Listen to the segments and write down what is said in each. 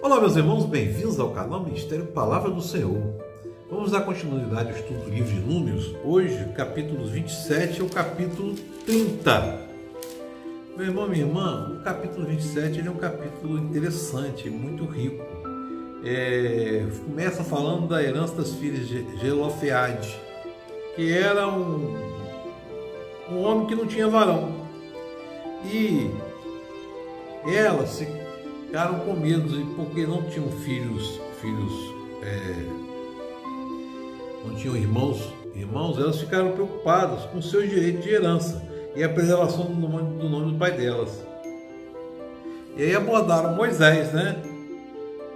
Olá, meus irmãos, bem-vindos ao canal Ministério Palavra do Senhor. Vamos dar continuidade ao estudo do livro de Números. Hoje, capítulo 27 é o capítulo 30. Meu irmão, minha irmã, o capítulo 27 ele é um capítulo interessante, muito rico. É, começa falando da herança das filhas de Gelofeade, que era um, um homem que não tinha varão. E elas se ficaram com medo, porque não tinham filhos, filhos é, não tinham irmãos, irmãos, elas ficaram preocupadas com seus direitos de herança e a preservação do nome do, nome do pai delas. E aí abordaram Moisés, né?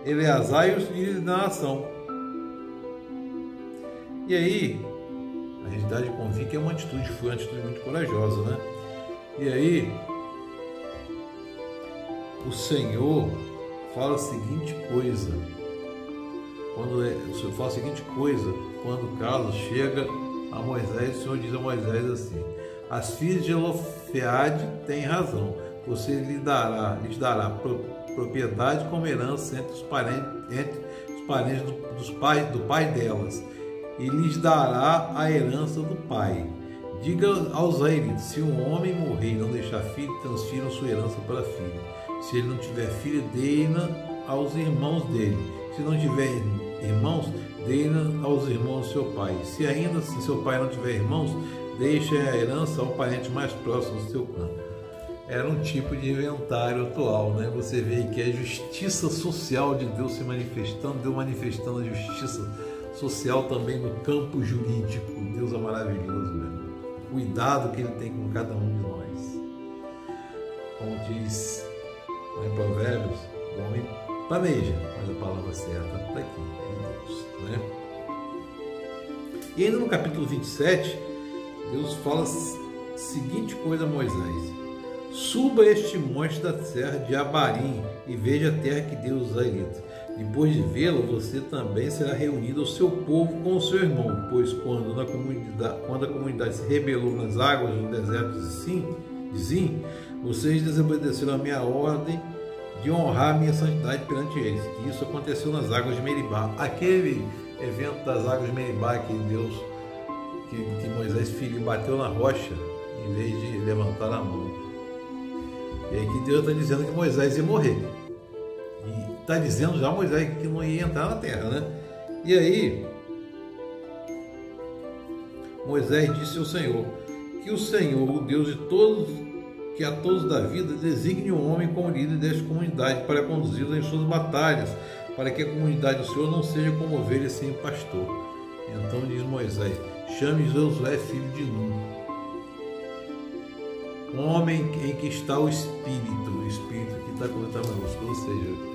Eleazar e os filhos da nação. E aí, a realidade convém que é uma atitude, foi uma atitude muito corajosa, né? E aí, o Senhor fala a seguinte coisa. Quando é, o Senhor fala a seguinte coisa, quando caso chega a Moisés, o Senhor diz a Moisés assim: As filhas de Elofeade têm razão. Você lhe dará, lhes dará propriedade como herança entre os parentes, entre os parentes do, dos pais, do pai delas, e lhes dará a herança do pai. Diga aos israelitas: se um homem morrer e não deixar filho, transfiram sua herança para filho. Se ele não tiver filho, dê-na aos irmãos dele. Se não tiver irmãos, dê-na aos irmãos do seu pai. Se ainda assim seu pai não tiver irmãos, deixe a herança ao parente mais próximo do seu clã. Era um tipo de inventário atual, né? Você vê que a justiça social de Deus se manifestando, Deus manifestando a justiça social também no campo jurídico. Deus é maravilhoso, meu Cuidado que Ele tem com cada um de nós. Como diz em Provérbios, o homem planeja, mas a palavra certa está aqui, é em Deus. Né? E ainda no capítulo 27, Deus fala a seguinte coisa a Moisés: Suba este monte da terra de Abarim e veja a terra que Deus israelita. Depois de vê-la, você também será reunido ao seu povo com o seu irmão, pois quando, na comunidade, quando a comunidade se rebelou nas águas do deserto de Zim, vocês desobedeceram a minha ordem de honrar a minha santidade perante eles. E isso aconteceu nas águas de Meribá. Aquele evento das águas de Meribá que Deus, que, que Moisés filho bateu na rocha em vez de levantar a mão. E aí que Deus está dizendo que Moisés ia morrer. E está dizendo já Moisés que não ia entrar na terra, né? E aí Moisés disse ao Senhor que o Senhor, o Deus de todos que a todos da vida designe um homem como líder desta comunidade para conduzi-los em suas batalhas, para que a comunidade do Senhor não seja como ovelha sem pastor. Então diz Moisés: chame Josué, filho de Nun, homem em que está o Espírito, o Espírito que está conosco, ou seja,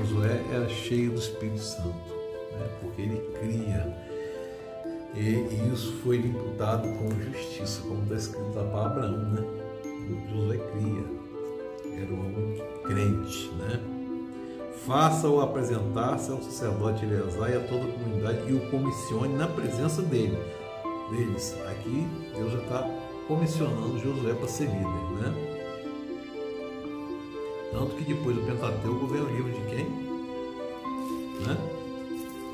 Josué era cheio do Espírito Santo, né? porque ele cria. E, e isso foi imputado como justiça, como está escrito lá para Abraão, né? Josué cria, era um homem crente, né? Faça-o apresentar-se ao sacerdote Eleazar e a toda a comunidade e o comissione na presença dele, deles. Aqui Deus já está comissionando Josué para ser líder, né? Tanto que depois do Pentateuco vem o livro de quem? Né?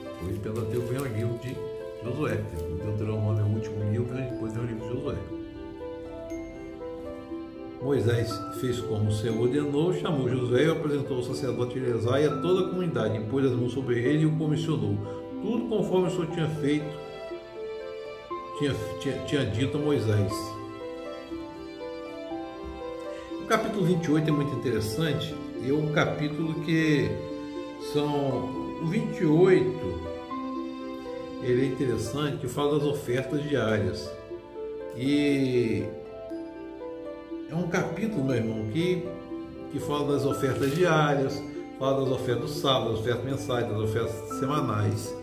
Depois do Pentateuco vem o livro de Josué. O Deuteronômio é o último livro, depois vem o livro de Josué. Moisés fez como o Senhor ordenou, chamou Josué e apresentou ao sacerdote Eleazar e a toda a comunidade, impôs as mãos sobre ele e o comissionou. Tudo conforme o Senhor tinha feito, tinha, tinha, tinha dito a Moisés. O capítulo 28 é muito interessante, é um capítulo que são. O 28 ele é interessante, que fala das ofertas diárias. E é um capítulo, meu irmão, que, que fala das ofertas diárias, fala das ofertas do sábado, das ofertas mensais, das ofertas semanais.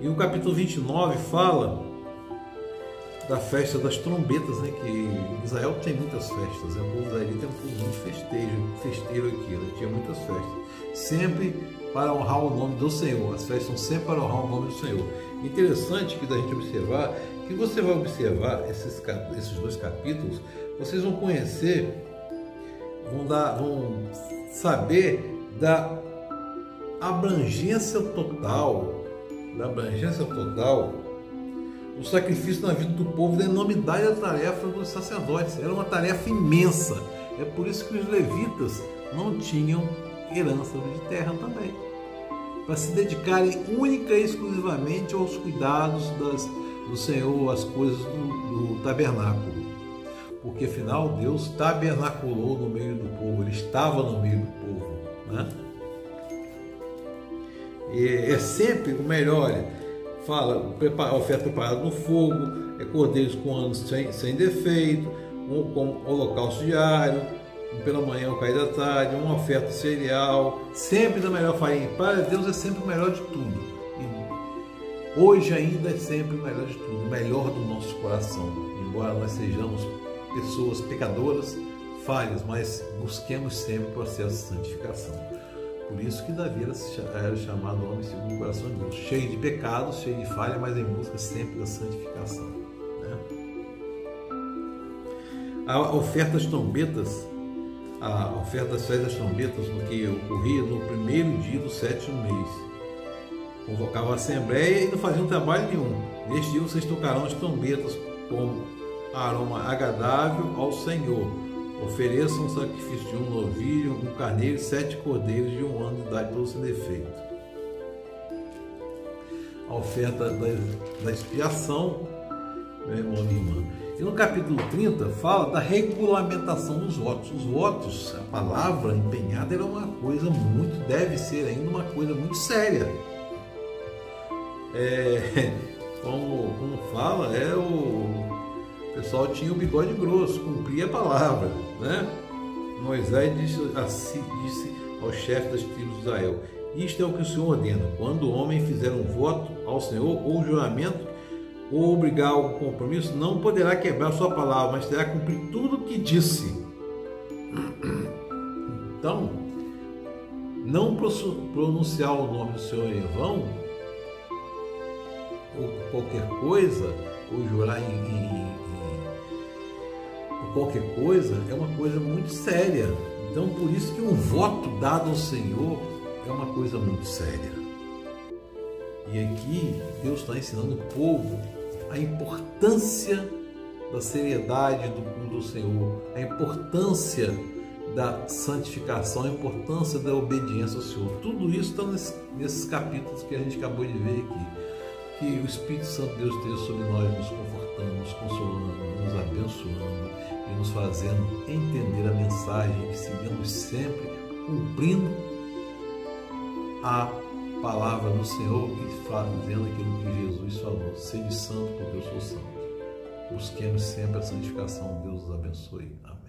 E o capítulo 29 fala da festa das trombetas, né? Que Israel tem muitas festas, né? o povo israelita tem um povo muito festejo, festeiro aqui, né? tinha muitas festas. Sempre para honrar o nome do Senhor, as festas são sempre para honrar o nome do Senhor. Interessante que da gente observar, que você vai observar esses, esses dois capítulos, vocês vão conhecer, vão, dar, vão saber da abrangência total, da abrangência total, o sacrifício na vida do povo da enormidade da tarefa dos sacerdotes. Era uma tarefa imensa. É por isso que os levitas não tinham herança de terra também. Para se dedicarem única e exclusivamente aos cuidados das, do Senhor, às coisas do, do tabernáculo. Porque afinal Deus tabernaculou no meio do povo, Ele estava no meio do povo. Né? E é sempre o melhor fala oferta preparada no fogo, é cordeiros com anos sem, sem defeito, um, com holocausto diário, um pela manhã ou cair da tarde, uma oferta cereal, sempre da melhor farinha. Para Deus é sempre o melhor de tudo. Hoje ainda é sempre o melhor de tudo, o melhor do nosso coração. Embora nós sejamos pessoas pecadoras, falhas, mas busquemos sempre o processo de santificação. Por isso que Davi era chamado homem segundo o coração de Deus, cheio de pecados, cheio de falha, mas em busca sempre da santificação. Né? A oferta das trombetas, a oferta das trombetas, no que ocorria no primeiro dia do sétimo mês. Convocava a assembleia e não faziam trabalho nenhum. Neste dia vocês tocarão as trombetas como aroma agradável ao Senhor Ofereçam um sacrifício de um novilho, um carneiro e sete cordeiros de um ano de idade todo sem defeito. A oferta da, da expiação, meu irmão e irmã. E no capítulo 30 fala da regulamentação dos votos. Os votos, a palavra empenhada era uma coisa muito, deve ser ainda uma coisa muito séria. É, como, como fala, é o o pessoal tinha o bigode grosso, cumpria a palavra. Né? Moisés disse, assim, disse ao chefe das tribos de Israel: Isto é o que o Senhor ordena. Quando o homem fizer um voto ao Senhor ou juramento, ou obrigar algum compromisso, não poderá quebrar sua palavra, mas terá que cumprir tudo o que disse. Então, não pronunciar o nome do Senhor em vão, ou qualquer coisa, ou jurar em, em qualquer coisa é uma coisa muito séria. Então, por isso que um voto dado ao Senhor é uma coisa muito séria. E aqui Deus está ensinando o povo a importância da seriedade do culto do Senhor, a importância da santificação, a importância da obediência ao Senhor. Tudo isso está nesses capítulos que a gente acabou de ver aqui. Que o Espírito Santo de Deus esteja sobre nós, nos confortando, nos consolando, nos abençoando e nos fazendo entender a mensagem e seguimos sempre cumprindo a palavra do Senhor e fazendo aquilo que Jesus falou: Sede santo, porque eu sou santo. Busquemos sempre a santificação. Deus os abençoe. Amém.